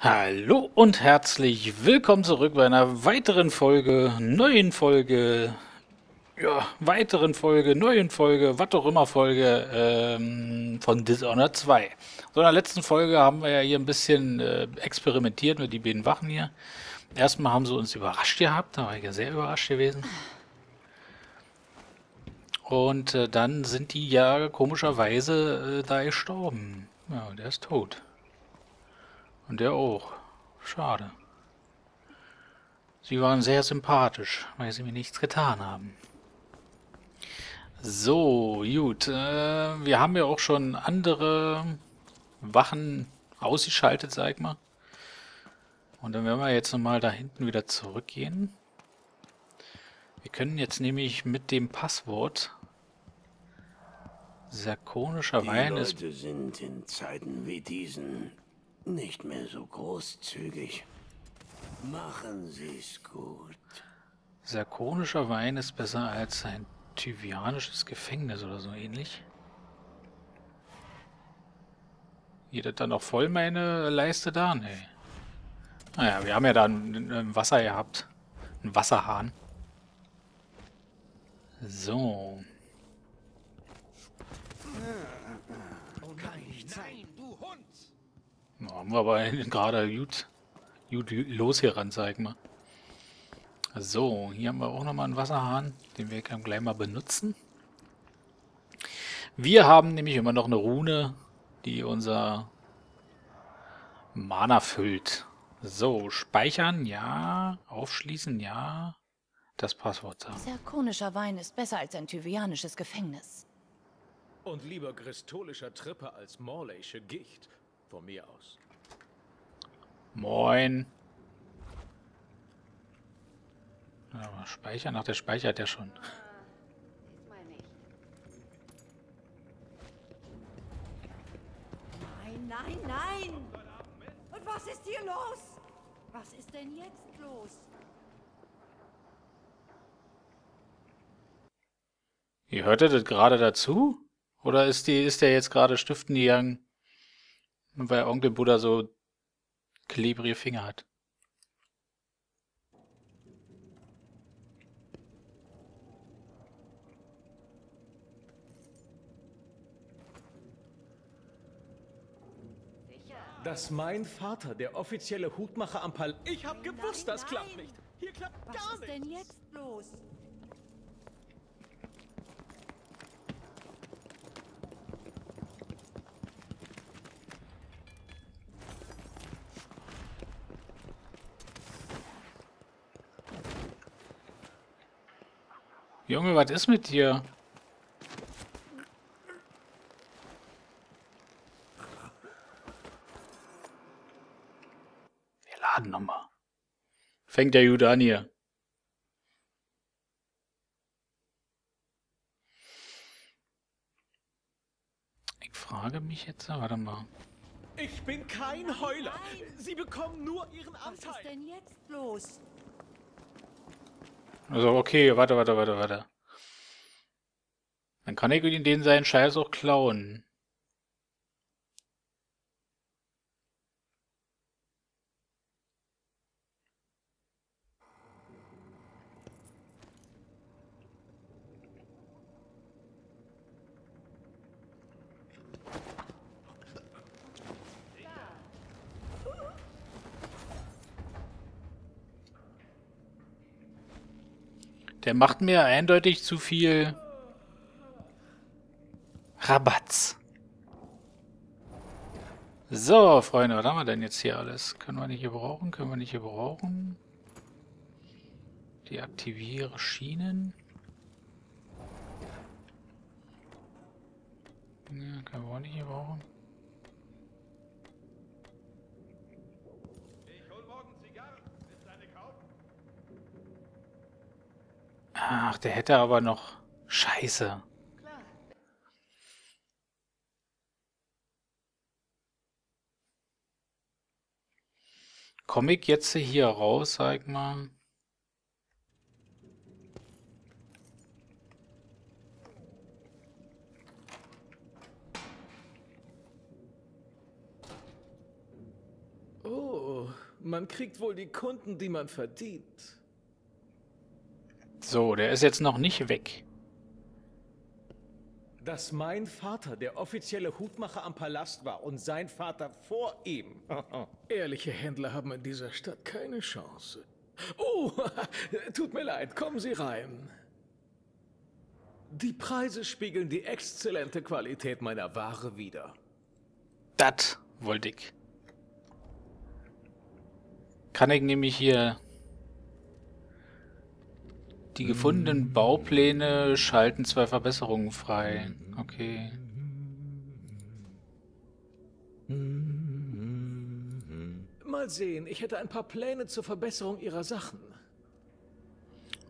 Hallo und herzlich willkommen zurück bei einer weiteren Folge, neuen Folge, ja, weiteren Folge, neuen Folge, was auch immer Folge ähm, von Dishonored 2. So in der letzten Folge haben wir ja hier ein bisschen äh, experimentiert mit die beiden Wachen hier. Erstmal haben sie uns überrascht gehabt, da war ich ja sehr überrascht gewesen. Und äh, dann sind die ja komischerweise äh, da gestorben. Ja, der ist tot. Und der auch. Schade. Sie waren sehr sympathisch, weil sie mir nichts getan haben. So, gut. Äh, wir haben ja auch schon andere Wachen ausgeschaltet, sag ich mal. Und dann werden wir jetzt nochmal da hinten wieder zurückgehen. Wir können jetzt nämlich mit dem Passwort Sarkonischer Wein ist... Die Leute sind in Zeiten wie diesen nicht mehr so großzügig. Machen Sie's gut. Sarkonischer Wein ist besser als ein tyvianisches Gefängnis oder so ähnlich. Geht das dann noch voll meine Leiste da? Nee. Naja, wir haben ja da ein, ein Wasser gehabt. Ein Wasserhahn. So. Ja, haben wir aber gerade gut, gut los hier ran, sag ich mal. So, hier haben wir auch nochmal einen Wasserhahn, den wir gleich mal benutzen. Wir haben nämlich immer noch eine Rune, die unser Mana füllt. So, speichern, ja. Aufschließen, ja. Das Passwort sagen. Zirkonischer Wein ist besser als ein tyvianisches Gefängnis. Und lieber gristolischer Tripper als morleysche Gicht. Von mir aus. Moin. Ja, speichern? Ach, der speichert ja schon. Nein, nein, nein! Und was ist hier los? Was ist denn jetzt los? Ihr hörtet das gerade dazu? Oder ist, die, ist der jetzt gerade stiften gegangen? Weil Onkel Buddha so klebrige Finger hat. Dass mein Vater, der offizielle Hutmacher am Pal... Ich hab gewusst, nein, das klappt nicht. Hier klappt Was gar ist nichts. denn jetzt los? Junge, was ist mit dir? Wir laden nochmal. Fängt der Jude an hier. Ich frage mich jetzt, warte mal. Ich bin kein Heuler. Sie bekommen nur ihren Was ist Anteil. denn jetzt los? Also, okay, warte, warte, warte, warte. Dann kann ich ihn den seinen Scheiß auch klauen. Der macht mir eindeutig zu viel Rabatz. So, Freunde, was haben wir denn jetzt hier alles? Können wir nicht hier brauchen? Können wir nicht hier brauchen? Deaktiviere Schienen. Ja, können wir auch nicht hier brauchen. Ach, der hätte aber noch... Scheiße. Komme ich jetzt hier raus, sag mal? Oh, Man kriegt wohl die Kunden, die man verdient. So, der ist jetzt noch nicht weg. Dass mein Vater der offizielle Hutmacher am Palast war und sein Vater vor ihm. Ehrliche Händler haben in dieser Stadt keine Chance. Oh, tut mir leid, kommen Sie rein. Die Preise spiegeln die exzellente Qualität meiner Ware wider. Das wollte ich. Kann ich nämlich hier die gefundenen Baupläne schalten zwei Verbesserungen frei. Okay. Mal sehen, ich hätte ein paar Pläne zur Verbesserung Ihrer Sachen.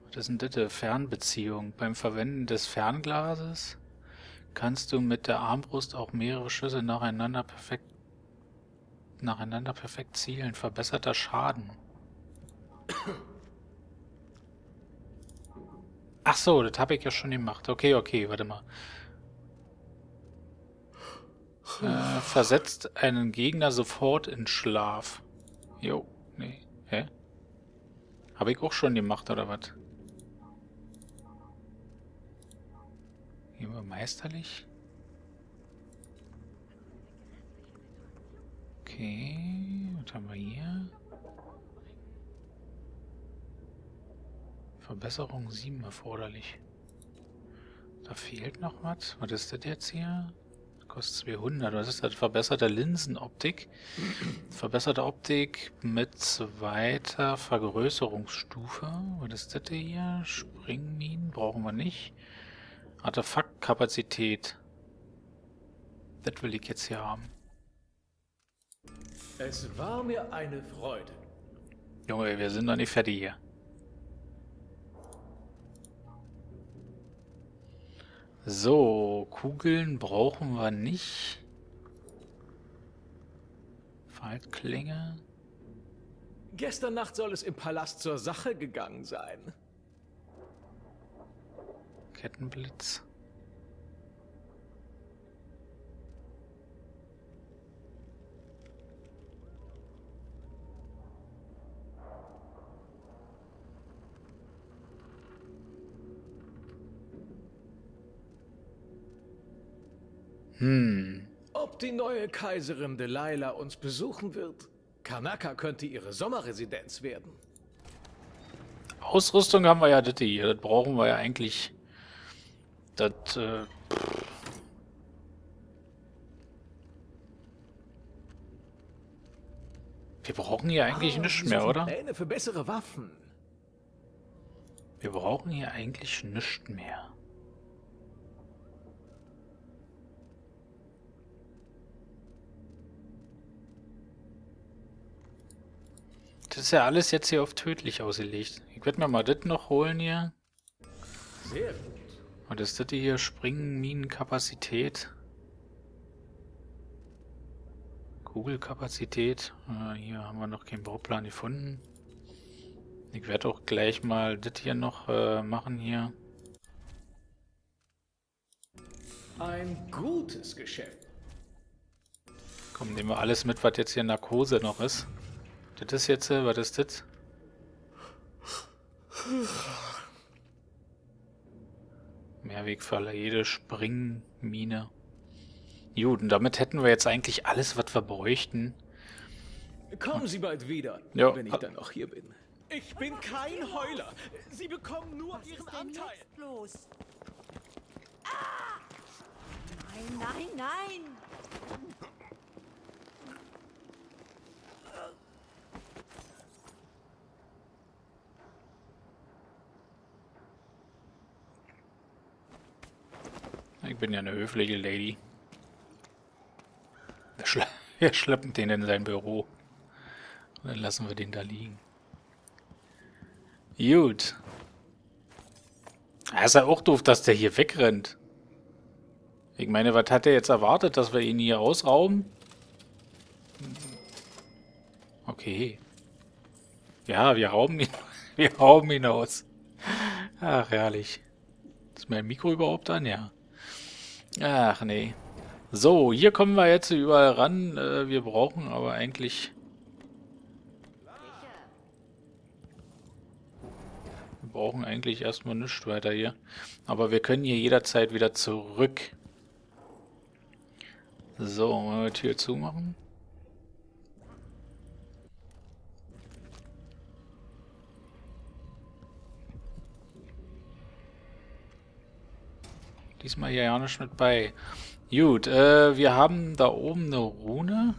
Was ist denn das? Fernbeziehung. Beim Verwenden des Fernglases kannst du mit der Armbrust auch mehrere Schüsse nacheinander perfekt nacheinander perfekt zielen. Verbesserter Schaden. Ach so, das habe ich ja schon gemacht. Okay, okay, warte mal. Äh, versetzt einen Gegner sofort in Schlaf. Jo, nee. Hä? Habe ich auch schon gemacht, oder was? Hier mal meisterlich. Okay, was haben wir hier? Verbesserung 7 erforderlich. Da fehlt noch was. Was ist das jetzt hier? Kostet 200. Was ist das? Verbesserte Linsenoptik. Verbesserte Optik mit zweiter Vergrößerungsstufe. Was ist das hier? Springminen brauchen wir nicht. Artefaktkapazität. Das will ich jetzt hier haben. Es war mir eine Freude. Junge, wir sind noch nicht fertig hier. So, Kugeln brauchen wir nicht. Faltklinge. Gestern Nacht soll es im Palast zur Sache gegangen sein. Kettenblitz. Hm. Ob die neue Kaiserin Delilah uns besuchen wird? Kanaka könnte ihre Sommerresidenz werden. Ausrüstung haben wir ja das hier. Das brauchen wir ja eigentlich. Das, äh, Wir brauchen hier eigentlich Ah, nichts mehr, oder? Pläne für bessere Waffen. Wir brauchen hier eigentlich nichts mehr. Das ist ja alles jetzt hier auf tödlich ausgelegt. Ich werde mir mal das noch holen hier. Sehr gut. Und ist das hier Springminenkapazität? Kugelkapazität. Äh, hier haben wir noch keinen Bauplan gefunden. Ich werde auch gleich mal das hier noch äh, machen hier. Ein gutes Geschäft. Komm, nehmen wir alles mit, was jetzt hier Narkose noch ist. Das ist jetzt, äh, was ist das? Mehrwegfaller, jede Springmine. Gut, und damit hätten wir jetzt eigentlich alles, was wir bräuchten. Kommen Sie bald wieder, Ja. wenn ich dann noch hier bin. Ich bin kein Heuler. Sie bekommen nur Was Ihren ist denn Anteil. jetzt bloß? Ah! Nein, nein, nein! Ich bin ja eine höfliche Lady. Wir, schle wir schleppen den in sein Büro. Und dann lassen wir den da liegen. Gut. Ja, ist ja auch doof, dass der hier wegrennt. Ich meine, was hat er jetzt erwartet, dass wir ihn hier ausrauben? Okay. Ja, wir rauben ihn, wir rauben ihn aus. Ach, herrlich. Ist mein Mikro überhaupt an? Ja. Ach nee. So, hier kommen wir jetzt überall ran. Äh, wir brauchen aber eigentlich... Wir brauchen eigentlich erstmal nichts weiter hier. Aber wir können hier jederzeit wieder zurück. So, wollen wir die Tür zumachen? Diesmal hier ja nicht mit bei. Gut, äh, wir haben da oben eine Rune.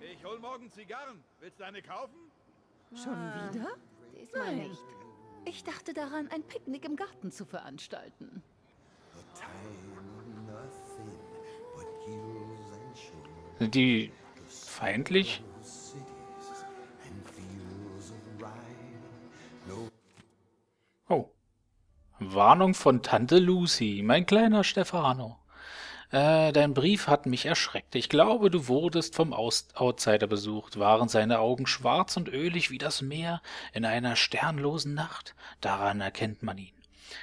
Ich hol morgen Zigarren. Willst du eine kaufen? Schon wieder? Diesmal nicht. Ich dachte daran, ein Picknick im Garten zu veranstalten. Sind die feindlich? Oh. Warnung von Tante Lucy, mein kleiner Stefano. Äh, dein Brief hat mich erschreckt. Ich glaube, du wurdest vom Aus Outsider besucht. Waren seine Augen schwarz und ölig wie das Meer in einer sternlosen Nacht? Daran erkennt man ihn.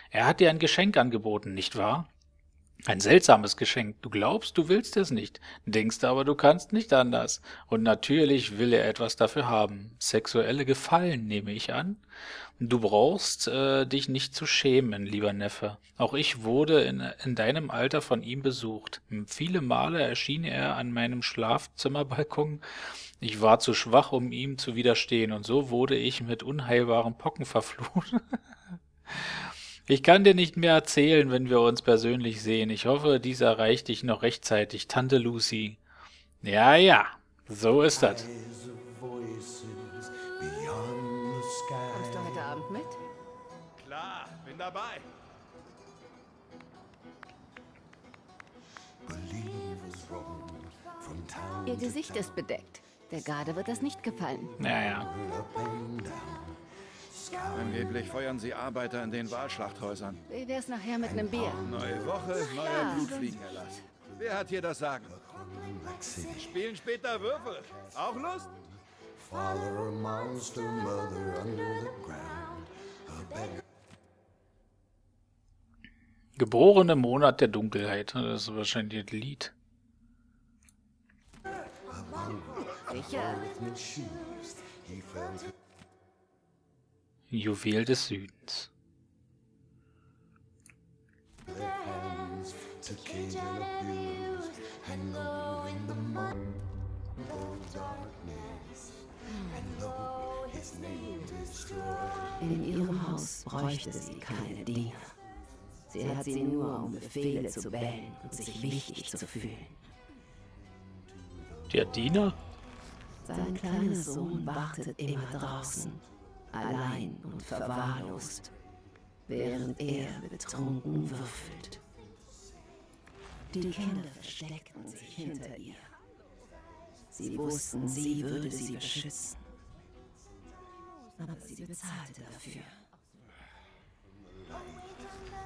Er hat dir ein Geschenk angeboten, nicht wahr? Ein seltsames Geschenk. Du glaubst, du willst es nicht, denkst aber, du kannst nicht anders. Und natürlich will er etwas dafür haben. Sexuelle Gefallen, nehme ich an. Du brauchst äh, dich nicht zu schämen, lieber Neffe. Auch ich wurde in, in deinem Alter von ihm besucht. Viele Male erschien er an meinem Schlafzimmerbalkon. Ich war zu schwach, um ihm zu widerstehen, und so wurde ich mit unheilbaren Pocken verflucht. Ich kann dir nicht mehr erzählen, wenn wir uns persönlich sehen. Ich hoffe, dies erreicht dich noch rechtzeitig, Tante Lucy. Ja, ja, so ist das. Kommst du heute Abend mit? Klar, bin dabei. Ihr Gesicht ist bedeckt. Der Garde wird das nicht gefallen. Ja, ja. Angeblich feuern sie Arbeiter in den Wahlschlachthäusern. Wie wär's nachher mit einem Bier? Neue Woche, neuer Blutfliegenerlass. Wer hat hier das Sagen? Spielen später Würfel. Auch Lust? Father, a monster, mother under the ground. A beggar. Geboren im Monat der Dunkelheit. Das ist wahrscheinlich das Lied. Sicher. Juwel des Südens. in ihrem Haus bräuchte sie keine Diener. Sie hat sie nur, um Befehle zu bellen und sich wichtig zu fühlen. Der Diener? Sein kleiner Sohn wartet immer draußen, allein und verwahrlost, während er betrunken würfelt. Die Kinder versteckten sich hinter ihr. Sie wussten, sie würde sie beschützen. Aber sie bezahlte dafür.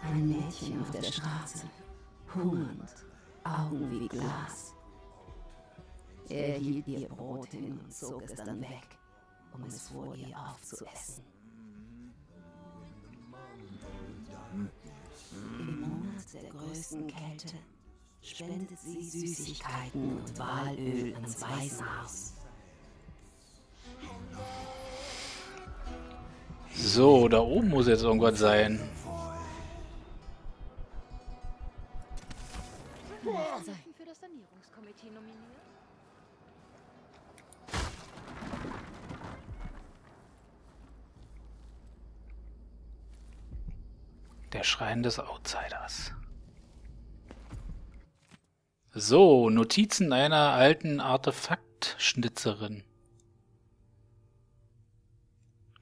Ein Mädchen auf der Straße, hungernd, Augen wie Glas. Er hielt ihr Brot hin und zog es dann weg, um es vor ihr aufzuessen. Im Monat der größten Kälte spendet sie Süßigkeiten und Walöl ans Waisenhaus. So, da oben muss jetzt irgendwas sein. Für das Sanierungskomitee nominiert? Der Schrein des Outsiders. So, Notizen einer alten Artefaktschnitzerin.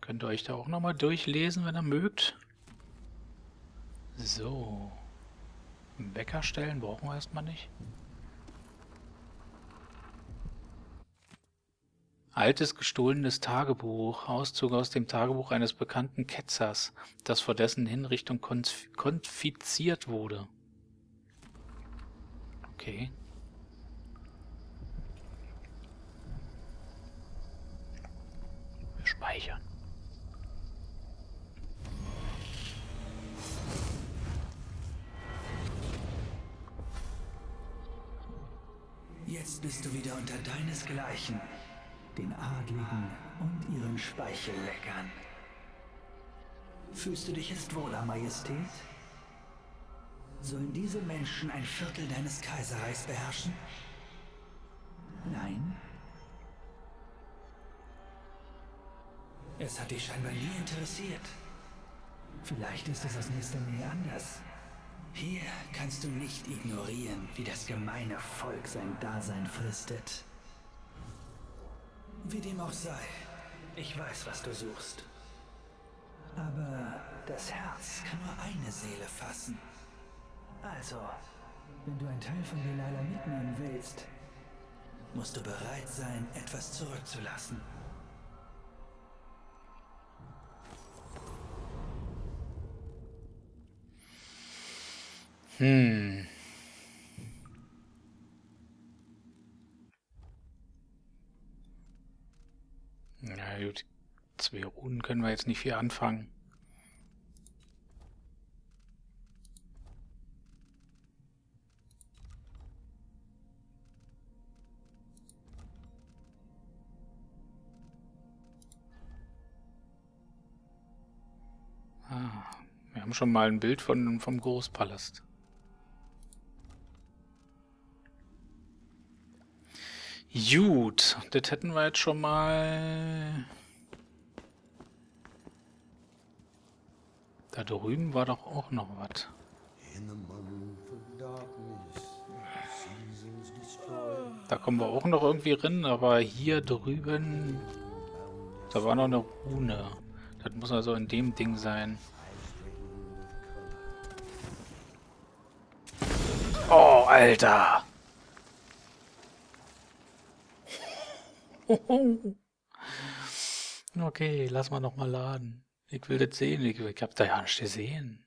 Könnt ihr euch da auch nochmal durchlesen, wenn ihr mögt. So. Einen Wecker stellen brauchen wir erstmal nicht. Altes gestohlenes Tagebuch, Auszug aus dem Tagebuch eines bekannten Ketzers, das vor dessen Hinrichtung konf konfiziert wurde. Okay. Wir speichern. Jetzt bist du wieder unter deinesgleichen den Adligen und ihren Speichelleckern. Fühlst du dich jetzt wohler, Majestät? Sollen diese Menschen ein Viertel deines Kaiserreichs beherrschen? Nein? Es hat dich scheinbar nie interessiert. Vielleicht ist es aus nächster Nähe anders. Hier kannst du nicht ignorieren, wie das gemeine Volk sein Dasein fristet. Wie dem auch sei, ich weiß, was du suchst. Aber das Herz kann nur eine Seele fassen. Also, wenn du ein Teil von Delilah mitnehmen willst, musst du bereit sein, etwas zurückzulassen. Hm. Na gut, zwei Runen können wir jetzt nicht viel anfangen. Ah, wir haben schon mal ein Bild von, vom Großpalast. Gut, das hätten wir jetzt schon mal. Da drüben war doch auch noch was. Da kommen wir auch noch irgendwie rein, aber hier drüben, da war noch eine Rune. Das muss also in dem Ding sein. Oh, Alter! Okay, lass mal noch mal laden. Ich will das sehen. Ich, ich hab da ja nicht gesehen.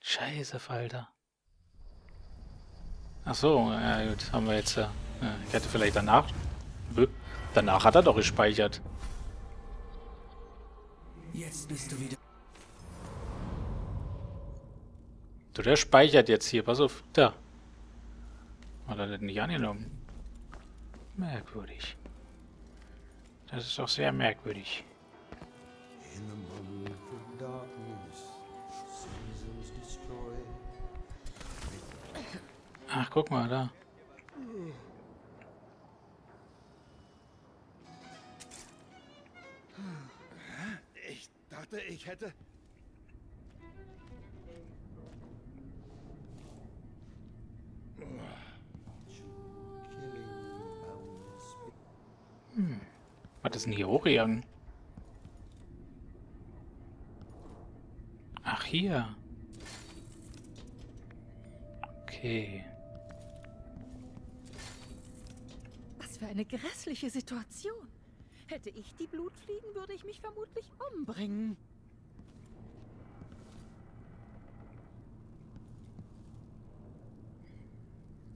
Scheiße, Falter. Ach so, ja gut, haben wir jetzt ja. Ich hätte vielleicht danach. Danach hat er doch gespeichert. Jetzt bist du wieder. Du, der speichert jetzt hier. Pass auf, da. Hat er das nicht angenommen? Merkwürdig. Das ist doch sehr merkwürdig. Ach, guck mal da. Ich dachte, ich hätte... denn hier hochgegangen? Ach, hier. Okay. Was für eine grässliche Situation. Hätte ich die Blutfliegen, würde ich mich vermutlich umbringen.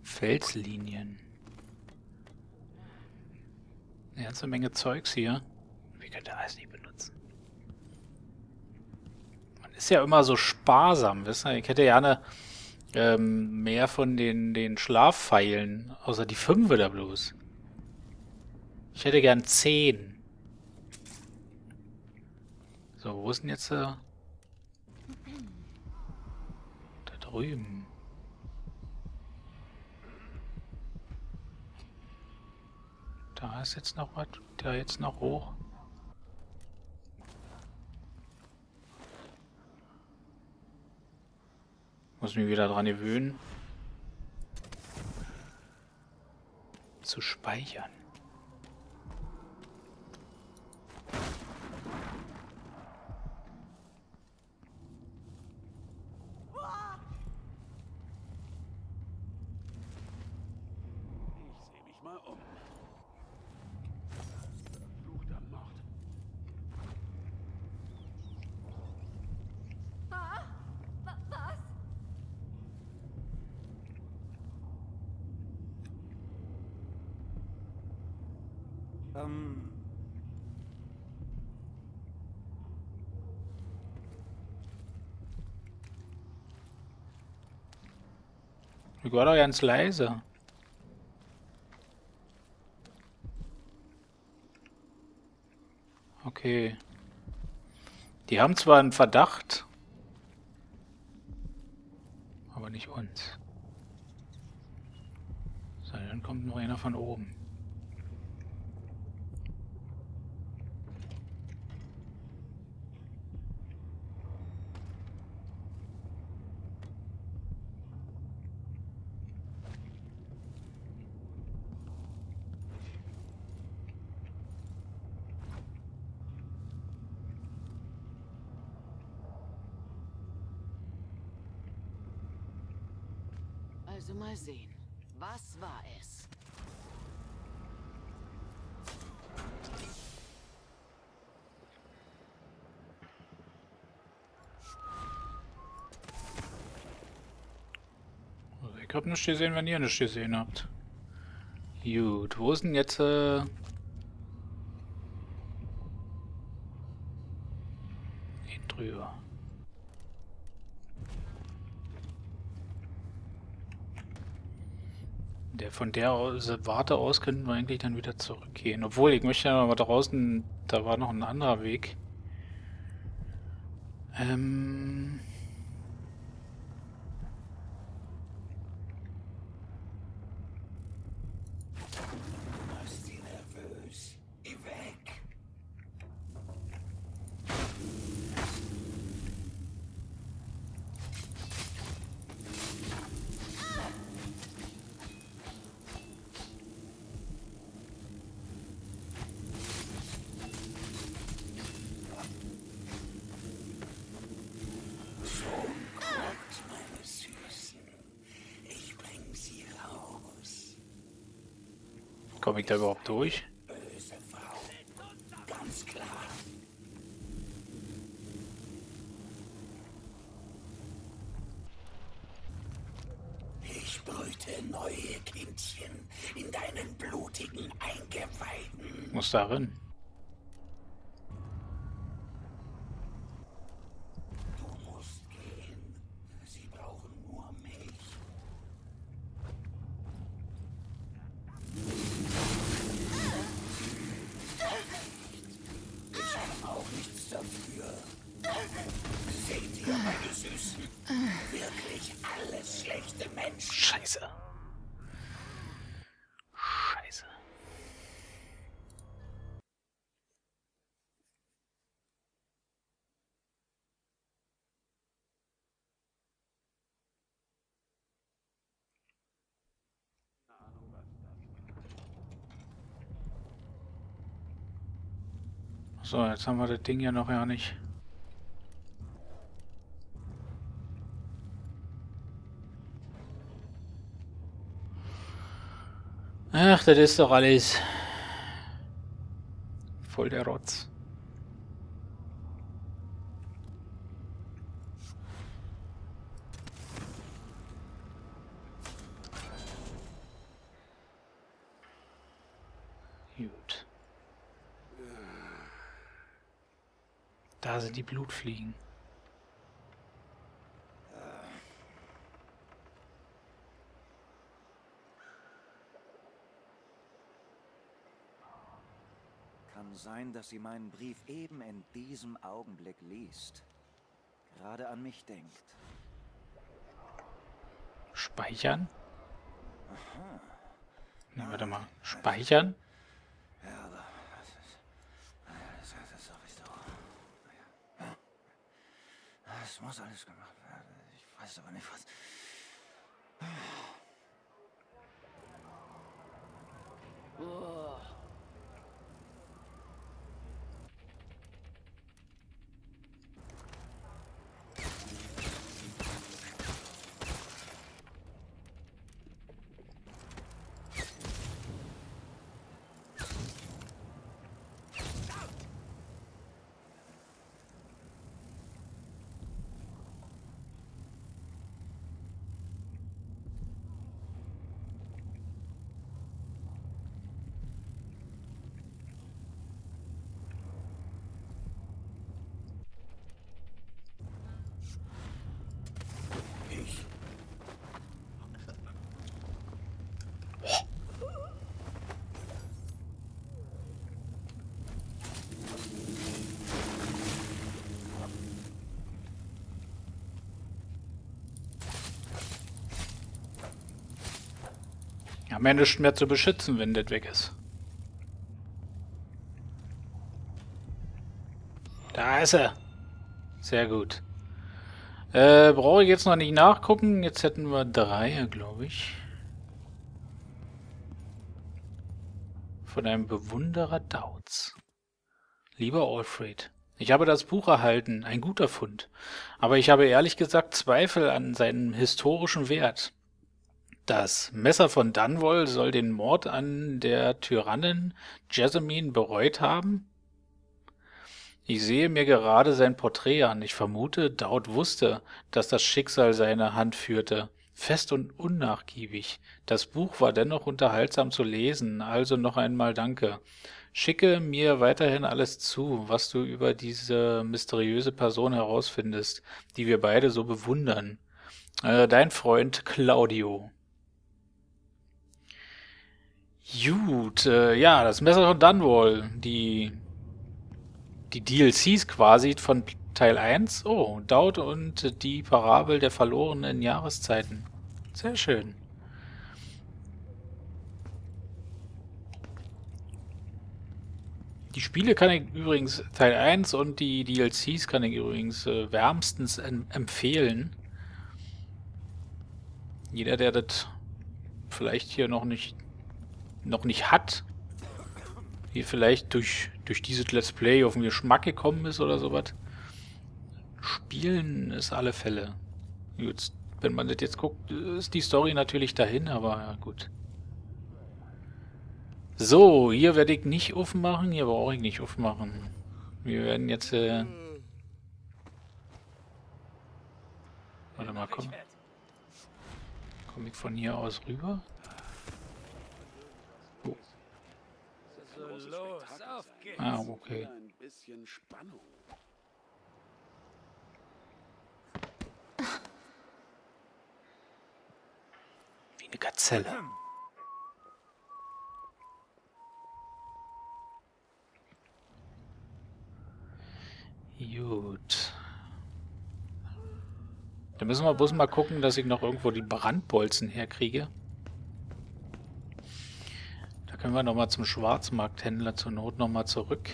Felslinien. Eine ganze Menge Zeugs hier. Wir können das alles nicht benutzen. Man ist ja immer so sparsam, wisst ihr? Ich hätte gerne ähm, mehr von den, den Schlafpfeilen, außer die fünf da bloß. Ich hätte gern zehn. So, wo ist denn jetzt der... Da drüben. Da ist jetzt noch was. Da jetzt noch hoch. Muss mich wieder dran gewöhnen. Zu speichern. Ich sehe mich mal um. Verfluchter Mord. Ah, wa- was? Ähm. Ich war doch ganz leise. Okay. Die haben zwar einen Verdacht, aber nicht uns. So, dann kommt noch einer von oben. Also mal sehen. Was war es? Also ich hab nichts gesehen, wenn ihr nichts gesehen habt. Gut, wo ist denn jetzt äh, den drüber? Der von der Warte aus könnten wir eigentlich dann wieder zurückgehen. Obwohl, ich möchte ja mal draußen, da war noch ein anderer Weg. Ähm... Machst sie nervös. Geh weg. Schon gut, meine Süßen. Ich bring sie raus. Komme ich da überhaupt durch? Böse Frau. Ganz klar. Ich brüte neue Kindchen in deinen blutigen Eingeweiden. Muss darin musst gehen. Sie brauchen nur mich. Ich habe auch nichts dafür. Seht ihr, meine Süßen? Wirklich alles schlechte Menschen. Scheiße. Scheiße. So, jetzt haben wir das Ding ja noch ja nicht. Ach, das ist doch alles voll der Rotz. Gut. Da sind die Blutfliegen. Kann sein, dass sie meinen Brief eben in diesem Augenblick liest. Gerade an mich denkt. Speichern? Aha. Na, warte mal. Speichern? Ja, aber das ist. Naja, das ist sowieso. Naja. Es muss alles gemacht werden. Ich weiß aber nicht, was. Haben ja nichts mehr zu beschützen, wenn das weg ist. Da ist er. Sehr gut. Äh, brauche ich jetzt noch nicht nachgucken. Jetzt hätten wir drei, glaube ich. Von einem Bewunderer Dauts. Lieber Alfred, ich habe das Buch erhalten, ein guter Fund. Aber ich habe ehrlich gesagt Zweifel an seinem historischen Wert. Das Messer von Dunwall soll den Mord an der Tyrannin Jessamine bereut haben? Ich sehe mir gerade sein Porträt an. Ich vermute, Daud wusste, dass das Schicksal seine Hand führte. Fest und unnachgiebig. Das Buch war dennoch unterhaltsam zu lesen, also noch einmal danke. Schicke mir weiterhin alles zu, was du über diese mysteriöse Person herausfindest, die wir beide so bewundern. Äh, dein Freund Claudio. Gut, äh, ja, das Messer von Dunwall, die die DLCs quasi von Teil 1. Oh, Daud und die Parabel der verlorenen Jahreszeiten. Sehr schön. Die Spiele kann ich übrigens, Teil 1 und die DLCs kann ich übrigens äh, wärmstens empfehlen. Jeder, der das vielleicht hier noch nicht noch nicht hat, wie vielleicht durch, durch dieses Let's Play auf den Geschmack gekommen ist oder sowas. Spielen ist alle Fälle. Jetzt, wenn man das jetzt guckt, ist die Story natürlich dahin, aber ja, gut. So, hier werde ich nicht aufmachen, hier brauche ich nicht aufmachen. Wir werden jetzt... Äh Warte mal, komm. Komme ich von hier aus rüber? Ah, okay. Ein bisschen Spannung. Wie eine Gazelle. Gut. Da müssen wir bloß mal gucken, dass ich noch irgendwo die Brandbolzen herkriege. Können wir nochmal zum Schwarzmarkthändler zur Not nochmal zurück.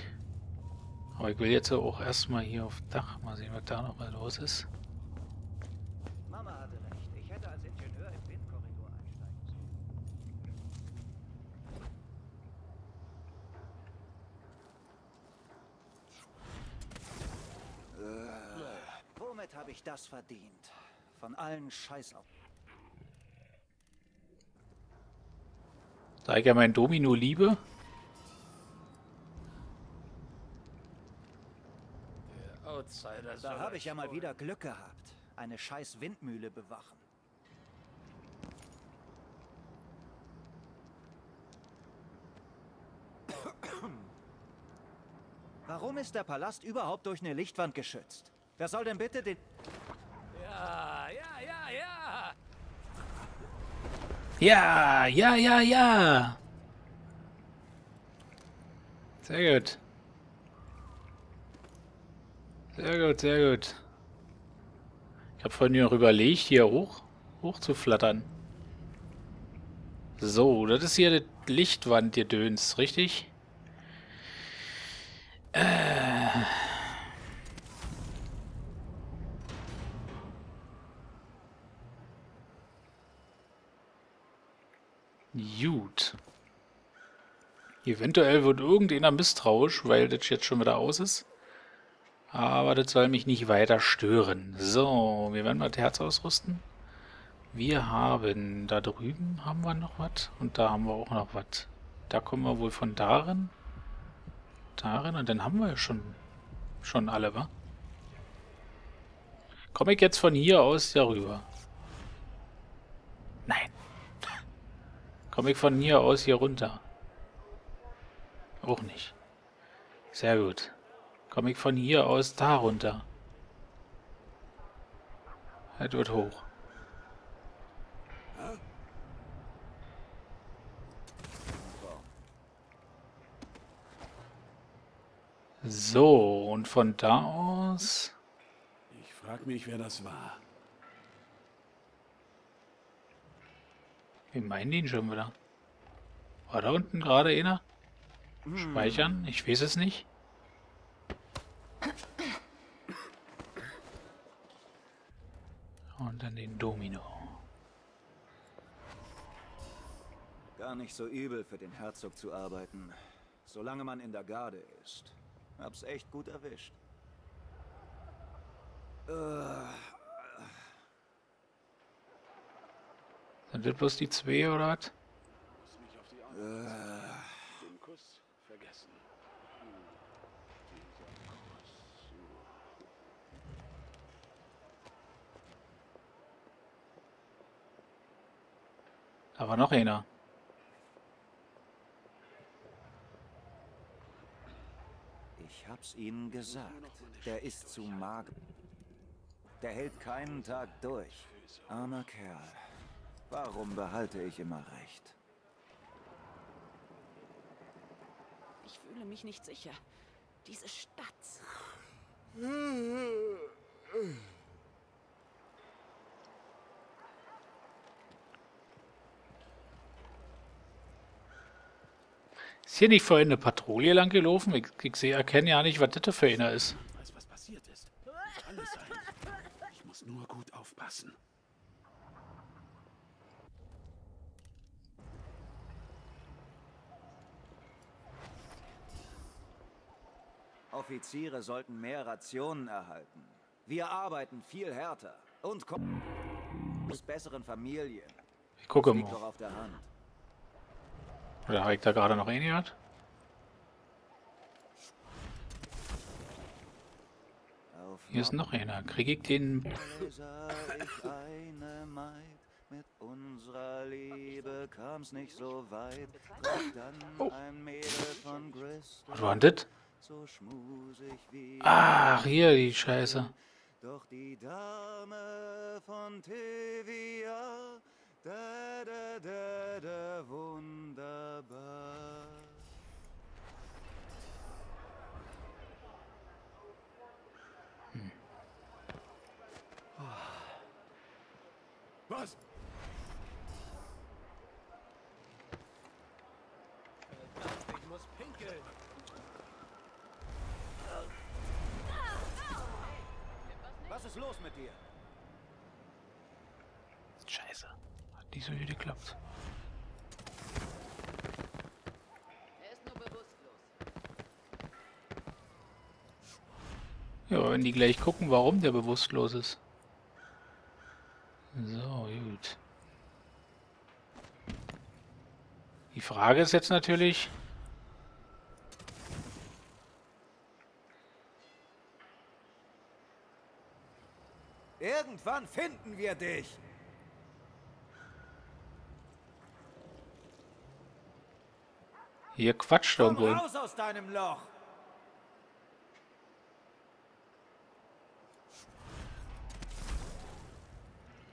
Aber ich will jetzt auch erstmal hier auf Dach. Mal sehen, was da noch mal los ist. Mama hatte recht. Ich hätte als Ingenieur im Windkorridor einsteigen sollen. Womit habe ich das verdient? Von allen Scheißauf... Da ich ja mein Domino liebe. Da habe ich ja mal wieder Glück gehabt. Eine scheiß Windmühle bewachen. Warum ist der Palast überhaupt durch eine Lichtwand geschützt? Wer soll denn bitte den... Ja, ja, ja, ja! Ja, ja, ja, ja. Sehr gut. Sehr gut, sehr gut. Ich habe vorhin noch überlegt, hier hoch, hoch zu flattern. So, das ist hier die Lichtwand, ihr Döns, richtig? Äh... Gut. Eventuell wird irgendeiner misstrauisch, weil das jetzt schon wieder aus ist. Aber das soll mich nicht weiter stören. So, wir werden mal das Herz ausrüsten. Wir haben, da drüben haben wir noch was und da haben wir auch noch was. Da kommen wir wohl von darin, darin und dann haben wir ja schon, schon alle, wa? Komme ich jetzt von hier aus darüber? Nein. Komme ich von hier aus hier runter? Auch nicht. Sehr gut. Komme ich von hier aus da runter? Es wird hoch. So, und von da aus... Ich frage mich, wer das war. Wie meinen die ihn schon wieder? War da unten gerade einer? Speichern? Ich weiß es nicht. Und dann den Domino. Gar nicht so übel für den Herzog zu arbeiten, solange man in der Garde ist. Hab's echt gut erwischt. Äh, Sind das bloß die zwei oder was? äh. Da war noch einer. ich hab's ihnen gesagt. Der ist zu mager. Der hält keinen Tag durch. Armer Kerl. Warum behalte ich immer recht? Ich fühle mich nicht sicher. Diese Stadt. Ist hier nicht vorhin eine Patrouille lang gelaufen? Ich, ich sehe, erkenne ja nicht, was das für einer ist. Ich weiß, was passiert ist. Muss alles sein. Ich muss nur gut aufpassen. Offiziere sollten mehr Rationen erhalten. Wir arbeiten viel härter und kommen aus besseren Familien. Ich gucke Liegt doch mal. auf der Hand. Oder habe ich da gerade noch? Auf Hier ist noch einer. Kriege ich den... Ich eine Maid. Mit unserer Liebe kam's nicht so weit. Traf dann ein Mädel von Bristol. Was war denn das? So schmusig wie Ach, hier die Scheiße. Doch die Dame von Tevia, da, da, da, da, wunderbar. Was? Ich muss pinkeln. Was ist los mit dir? Scheiße. Hat nicht so gut geklappt. Er ist nur bewusstlos. Ja, wenn die gleich gucken, warum der bewusstlos ist. So, gut. Die Frage ist jetzt natürlich... Irgendwann finden wir dich. Hier quatscht Komm irgendwo. raus aus deinem Loch.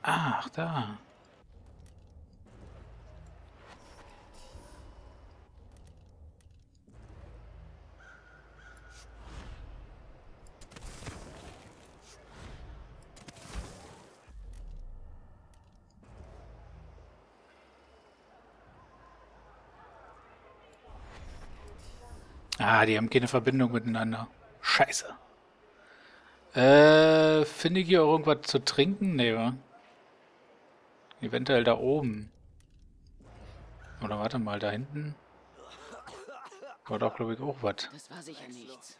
Ach, da. Ah, die haben keine Verbindung miteinander. Scheiße. Äh, finde ich hier auch irgendwas zu trinken? Nee, wa? Eventuell da oben. Oder warte mal, da hinten. War doch, glaube ich, auch was. Das war sicher nichts.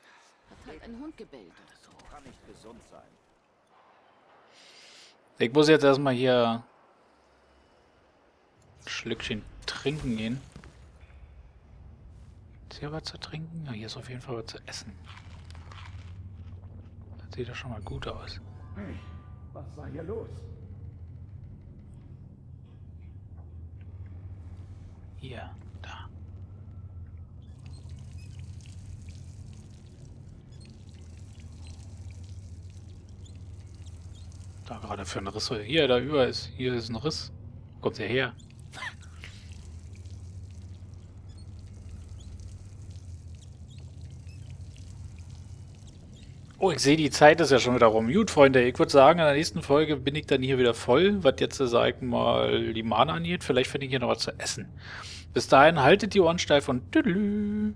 Hat halt ein Hund gebellt oder so. Kann nicht gesund sein. Ich muss jetzt erstmal hier ein Schlückchen trinken gehen. Ist hier was zu trinken? Ja, hier ist auf jeden Fall was zu essen. Das sieht doch schon mal gut aus. Hey, was war hier los? Hier, da. Da gerade für ein Riss. Hier, da über ist. Hier ist ein Riss. Kommt der her? Oh, ich sehe, die Zeit ist ja schon wieder rum. Gut, Freunde, ich würde sagen, in der nächsten Folge bin ich dann hier wieder voll, was jetzt, sag ich mal, die Mana angeht. Vielleicht finde ich hier noch was zu essen. Bis dahin haltet die Ohren steif und tüdelü.